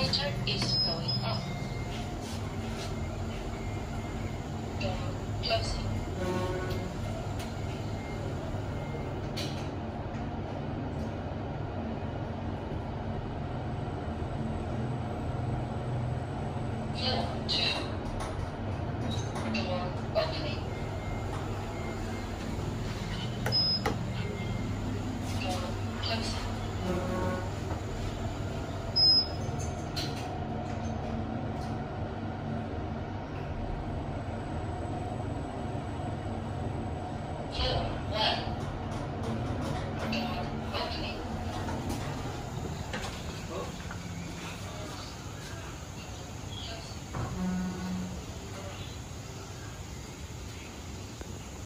elevator is going up. Door closing. Floor two. two, one.